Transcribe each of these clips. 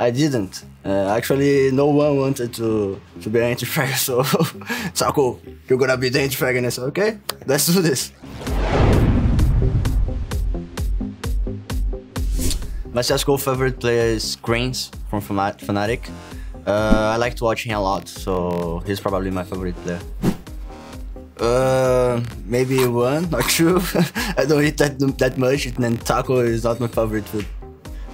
I didn't. Uh, actually, no one wanted to to be an entry-fragger, so Taco, you're gonna be the entry-fragger. And I said, okay, let's do this. My CSGO favorite player is KRIMZ from Fnatic. Uh, I like to watch him a lot, so he's probably my favorite player. Uh, maybe one or two. I don't eat that that much, and taco is not my favorite food.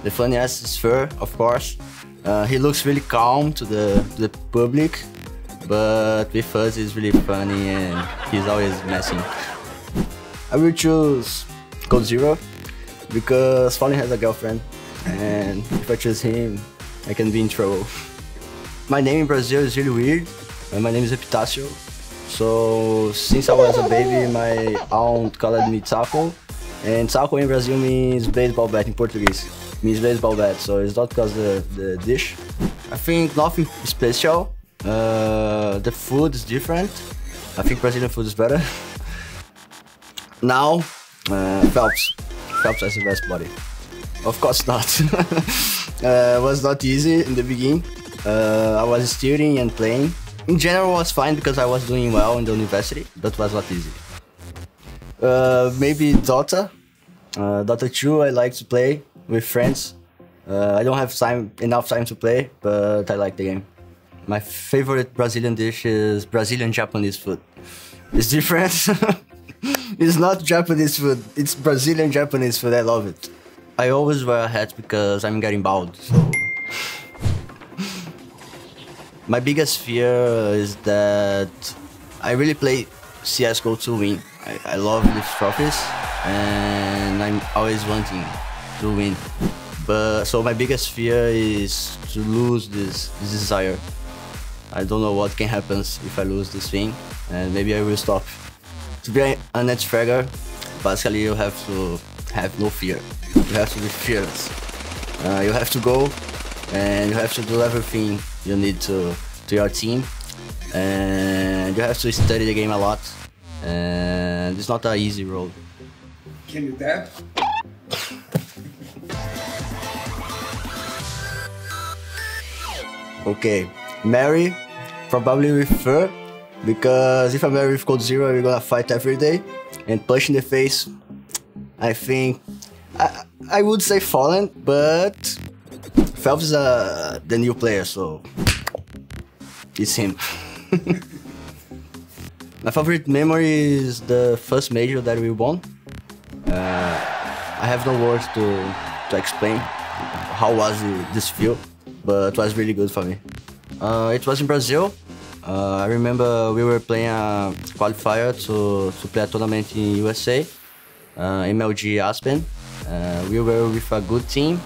The funniest is Fer, of course. Uh, he looks really calm to the to the public, but with us he's really funny and he's always messing. I will choose coldzera because Fallen has a girlfriend, and if I choose him, I can be in trouble. My name in Brazil is really weird. My name is Epitácio, so since I was a baby, my aunt called me taco. And taco in Brazil means baseball bat in Portuguese. Means baseball bat, so it's not because the, the dish. I think nothing special. Uh, the food is different. I think Brazilian food is better. now, uh, Felps. Felps has the best body. Of course not. uh, was not easy in the beginning. Uh, I was studying and playing in general was fine because I was doing well in the university, but was not easy. Uh, maybe Dota. Uh, Dota 2 I like to play with friends. Uh, I don't have time enough time to play, but I like the game. My favorite Brazilian dish is Brazilian Japanese food. It's different. it's not Japanese food. It's Brazilian Japanese food. I love it. I always wear a hat because I'm getting bald. So my biggest fear is that I really play CSGO to win. I, I love these trophies and I'm always wanting to win. But so my biggest fear is to lose this, this desire. I don't know what can happen if I lose this thing and maybe I will stop. To be a net fragger, basically you have to have no fear. You have to be fearless. Uh, you have to go and you have to do everything you need to to your team and you have to study the game a lot and it's not an easy road can you dab okay marry, probably with Fer because if I marry with coldzera, we're gonna fight every day and punch in the face I think I, I would say Fallen but Felps is uh, the new player so it's him. My favorite memory is the first major that we won. Uh, I have no words to, to explain how was this feel, but it was really good for me. Uh, it was in Brazil. Uh, I remember we were playing a qualifier to, to play a tournament in USA, uh, MLG Aspen. Uh, we were with a good team.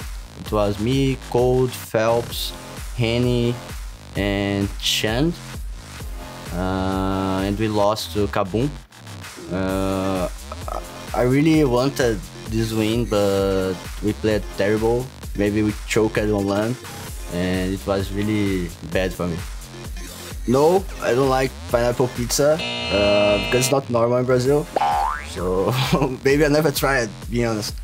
It was me, Cold, Felps, Henny, and Chand. Uh, and we lost to KaBuM. I really wanted this win, but we played terrible. Maybe we choked on one, and it was really bad for me. No, I don't like pineapple pizza uh, because it's not normal in Brazil. So maybe I'll never tried, be honest.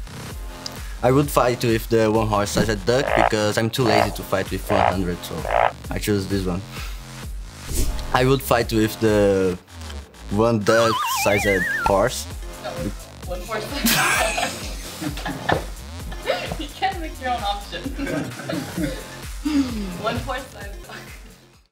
I would fight with the one horse sized duck because I'm too lazy to fight with 100, so I choose this one. I would fight with the one duck sized horse. No, one horse You can't make your own option. one sized duck.